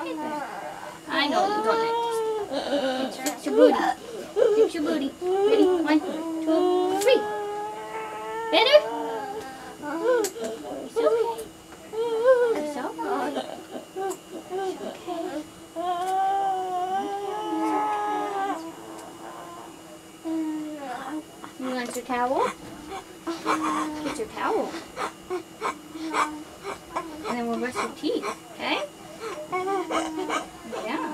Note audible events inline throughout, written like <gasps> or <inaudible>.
I know you don't like this. Fix your booty. Fix your booty. Ready? One, two, three. Better? It's okay. It's alright. It's okay. You want your towel? Get your towel. And then we'll brush your teeth, okay? Yeah.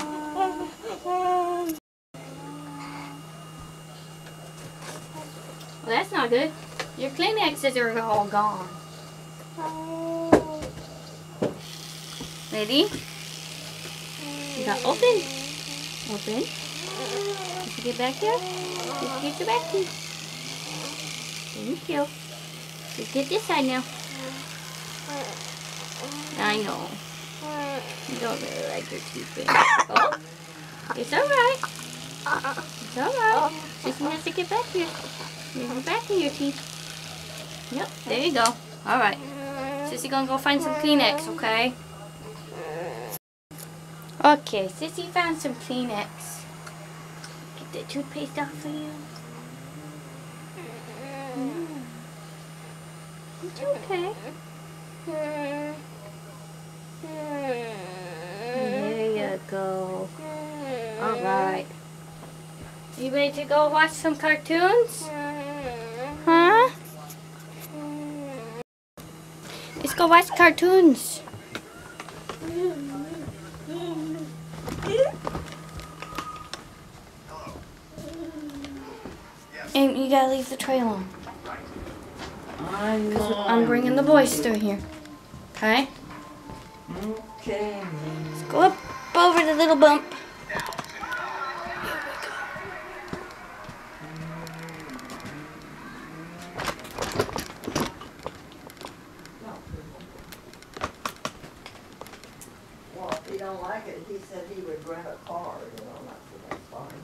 Well, that's not good. Your Kleenexes are all gone. Ready? You got open. Open. Did you get back here? Get your back here? Thank you. Let's get this side now. I know. You don't really like your teeth Oh, it's alright. It's alright. Just has to get back here. Her back to your teeth. Yep, there you go. Alright. Sissy gonna go find some Kleenex, okay? Okay, Sissy found some Kleenex. Get the toothpaste off for you. Mm. It's okay. Go. Mm-hmm. Alright. You ready to go watch some cartoons? Mm-hmm. Huh? Mm-hmm. Let's go watch cartoons. And you gotta leave the tray alone. I'm I'm bringing the boys through here. Okay? Okay. Let's go up over the little bump. Well, if he don't like it, he said he would rent a car, you know, that's, that's fine.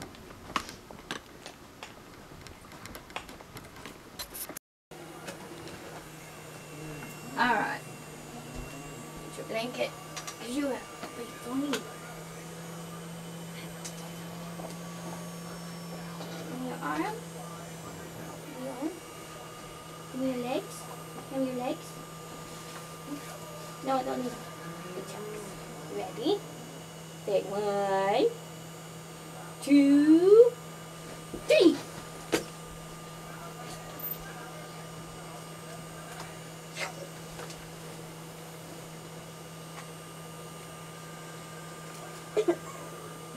Alright. Get your blanket. Cause you have wait, don't leave. And your arm. Your arm. And your legs. And your legs. No, I don't need the chunks. Ready? Big one. Two. Three.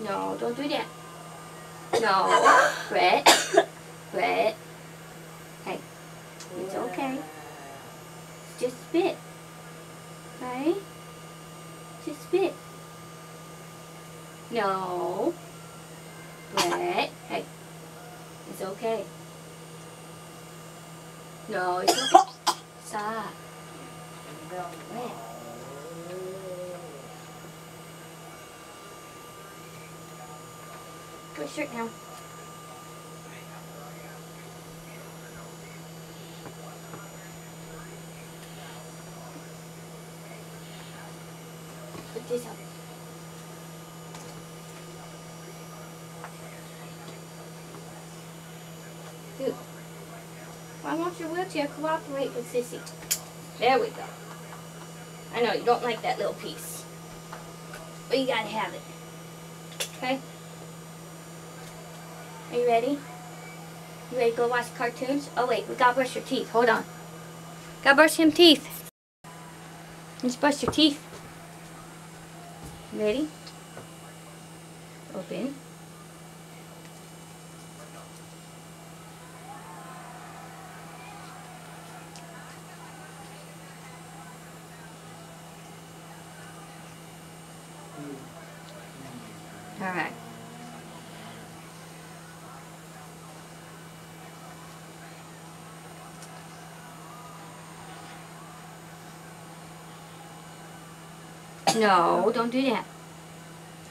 No, don't do that. No, Brett. Brett. Hey, it's okay. Just spit. Right? Just spit. No. Brett. Hey, it's okay. No, it's okay. Stop. Brett. Your shirt down. Put this up. Dude, why won't your wheelchair cooperate with Sissy? There we go. I know you don't like that little piece, but you gotta have it. Okay? Are you ready? You ready to go watch cartoons? Oh wait, we gotta brush your teeth. Hold on. Gotta brush him teeth. Let's brush your teeth. Ready? Open. Alright. No, don't do that.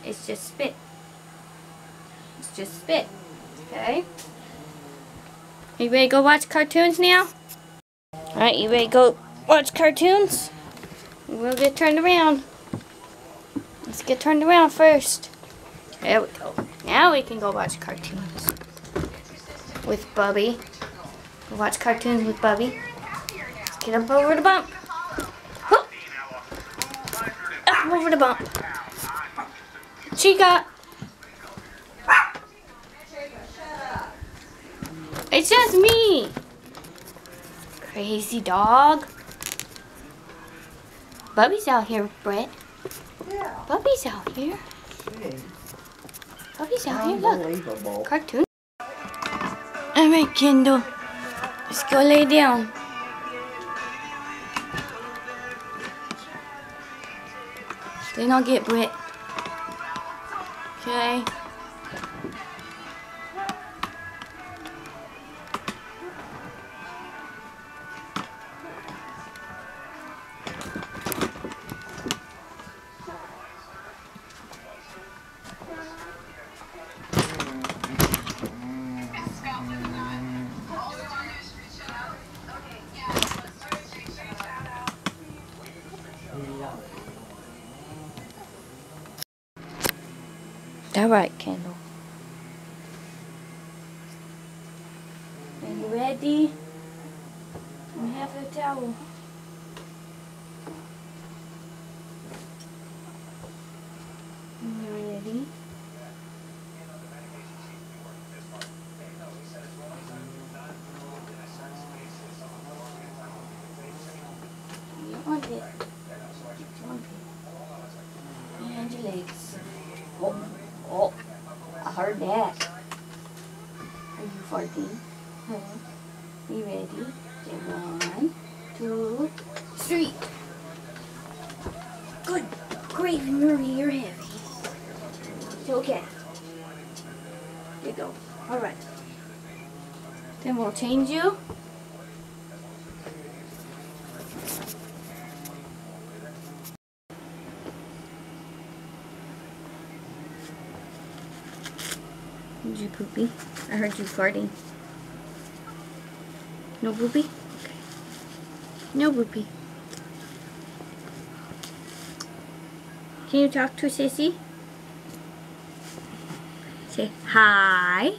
It's just spit. It's just spit. Okay? Are You ready to go watch cartoons now? Alright, you ready to go watch cartoons? We'll get turned around. Let's get turned around first. There we go. Now we can go watch cartoons with Bubby. Watch cartoons with Bubby. Let's get up over the bump. Whoop. Up over the bump. Chica. It's just me. Crazy dog. Bubby's out here, Brett. Yeah. Bubby's out here. Bubby's out here. Look. Unbelievable. Cartoon. Alright, Kendall. Let's go lay down. Then I'll get Britt. Okay. All right, Kendall. Are you ready? I have the towel. Are you ready? You want it. You want it. And your legs. Oh, oh, That. Are you farting? Hmm. Huh? You ready? Okay, one, two, three. Good gravy, Marie, you're heavy. It's okay. There you go. All right. Then we'll change you. You poopy? I heard you farting. No poopy? Okay. No poopy. Can you talk to Sissy? Say hi.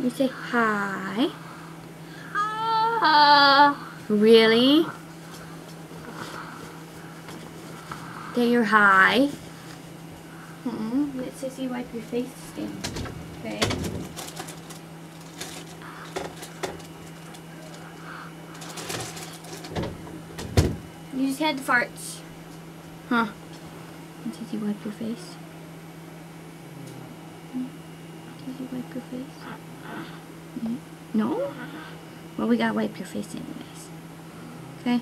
You say hi. Ah, really? That you're high? Mm-mm. Let Sissy wipe your face down. Okay. You just had the farts. Huh. Let Sissy wipe your face. Hmm? Sissy wipe your face. <gasps> Hmm? No? Well, we gotta wipe your face anyways. Okay?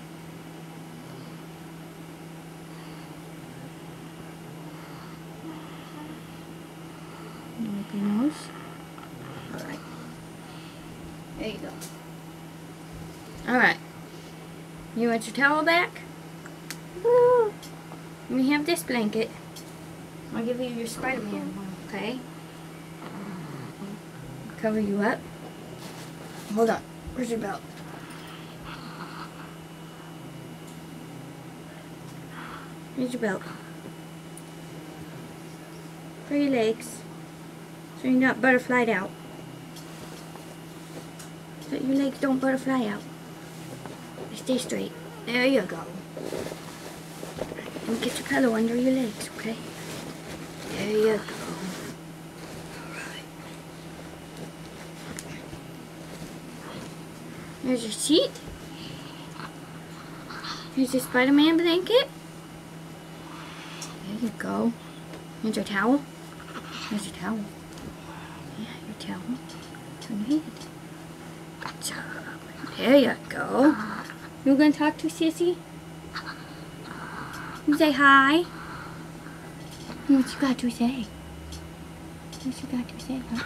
You wipe your nose. Alright. There you go. Alright. You want your towel back? Let me have this blanket. I'll give you your Spider-Man one, okay? Cover you up. Hold on. Where's your belt? Here's your belt. For your legs. So you're not butterflied out. So your legs don't butterfly out. Stay straight. There you go. And get your pillow under your legs, okay? There you go. There's your sheet. Here's your Spider-Man blanket. There you go. Here's your towel. Here's your towel. Yeah, your towel. Turn your head. Good job. There you go. You gonna talk to Sissy? You say hi. What you got to say? What you got to say, huh?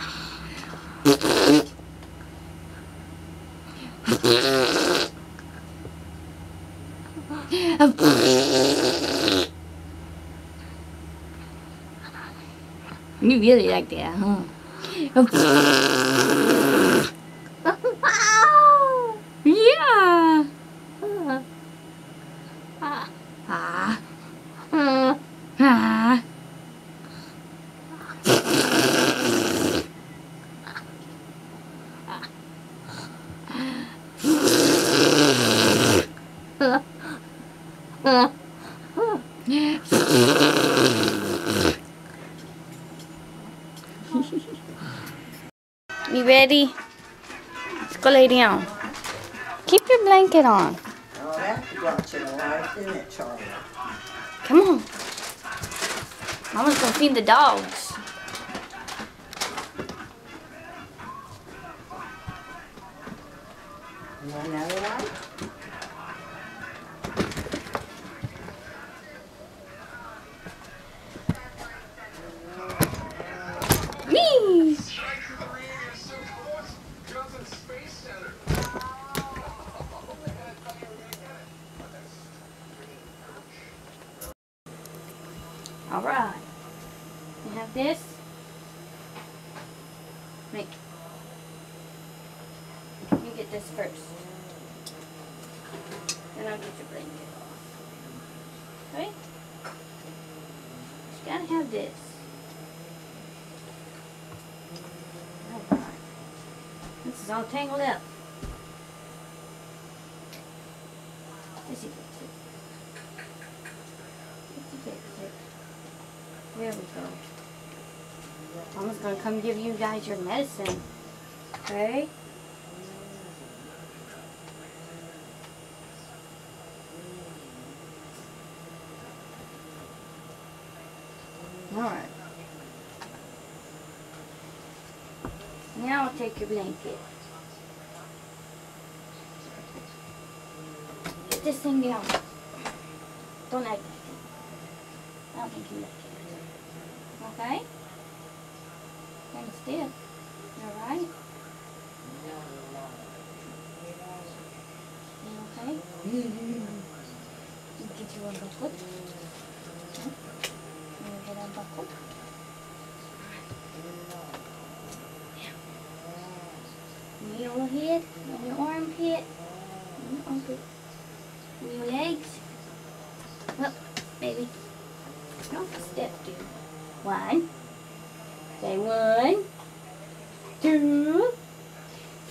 You really like that, huh? Ready? Let's go lay down. Keep your blanket on. Come on. Mama's gonna feed the dogs. Another one? Get this first. Then I'll get your blanket off. Okay? You gotta have this. Oh, Alright. This is all tangled up. Fix it. There we go. Mama's gonna come give you guys your medicine. Okay? Alright. Now I'll take your blanket. Get this thing down. Don't like it. I don't think you like it. Okay? Kind of stiff. Alright? You okay? Get you unbuckled. Huh? In your head, in your armpit, in your armpit, in your legs. Well, baby, don't step, dude. One. Say one, two,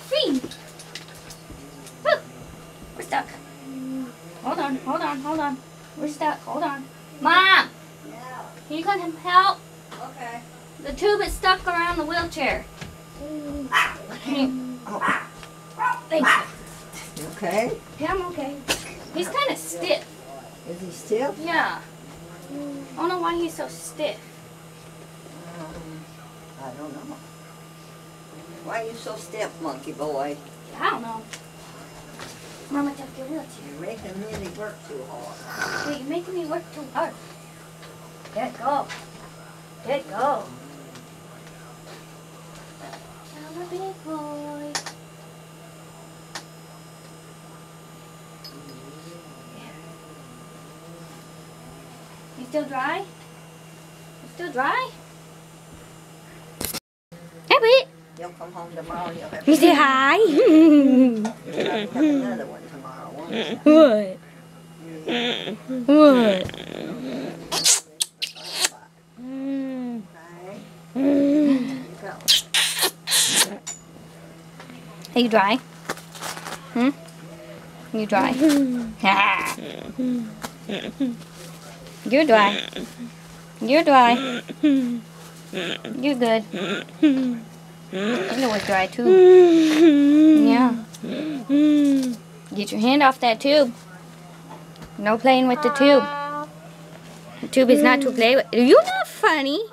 three. Woo! We're stuck. Hold on, hold on, hold on. We're stuck. Hold on. Mom, can you come help? okay. The tube is stuck around the wheelchair. Here. Thank you. You okay? Yeah, I'm okay. He's kind of stiff. Is he stiff? Yeah. I don't know why he's so stiff. Um, I don't know. Why are you so stiff, monkey boy? I don't know. Mama took your wheelchair. You're making me work too hard. Wait, you're making me work too hard. Let go. Get go. I'm a big boy. You still dry? You still dry? Hey, wait. You'll come home tomorrow, you'll have You say hi. <laughs> you'll have another one tomorrow, won't you? what? What? Okay, you go. Are you dry? Hmm? You dry? <laughs> You're dry. You're dry. You're good. You was dry too. Yeah. Get your hand off that tube. No playing with the tube. The tube is not to play with. You're not funny.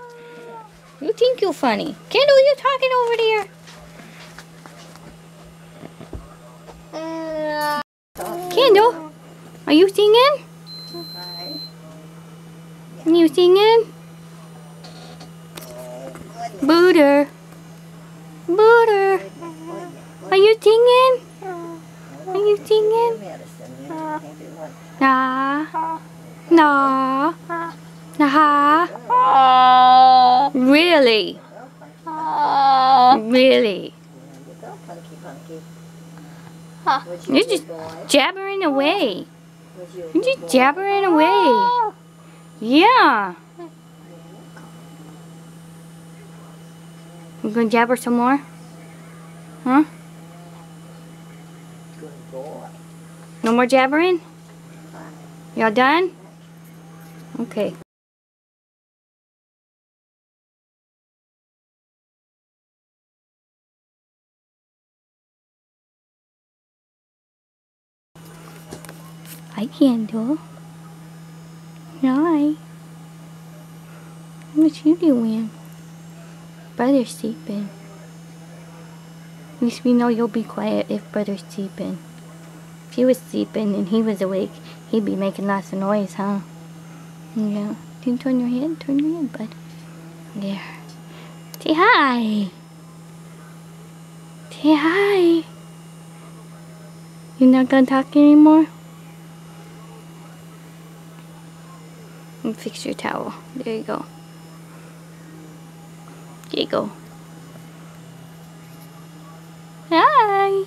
You think you're funny. Kendall, you're talking over there? Kendall, are you singing? Okay. You singing? Booter. Booter. Are you singing? Are you singing? Nah. Nah. Nah. Really? Really? There you go, Punky Punky. Huh. You're just jabbering away. You're just jabbering away. Yeah. You gonna jabber some more? Huh? No more jabbering? Y'all done? Okay. Hi, Kendall. Hi. What you doing? Brother's sleeping. At least we know you'll be quiet if brother's sleeping. If he was sleeping and he was awake, he'd be making lots of noise, huh? Yeah. Can you turn your head? Turn your head, bud. There. Say hi. Say hi. You're not gonna talk anymore? And fix your towel. There you go. There you go. Hi.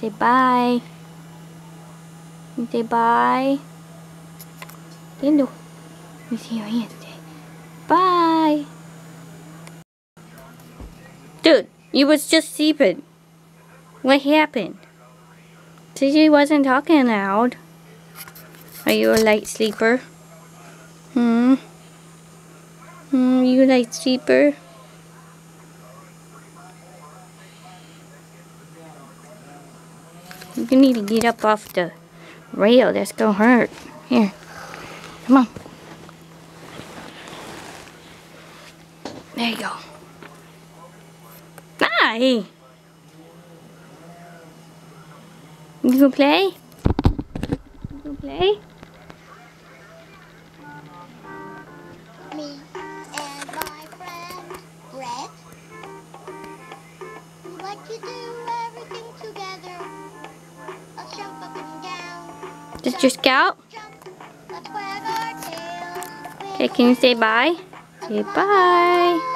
Say bye. Say bye. Lindo. Let me see your hands. Say bye. Dude, you was just sleeping. What happened? TJ wasn't talking loud. Are you a light sleeper? Hmm? Hmm, you light sleeper? You need to get up off the rail. That's gonna hurt. Here. Come on. There you go. Hi. You gonna play? You gonna play? Me and my friend. We like to do everything together. Let's jump up and down. Just your scout? Jump. Let's wag our tails. Okay, can you say bye? Say bye.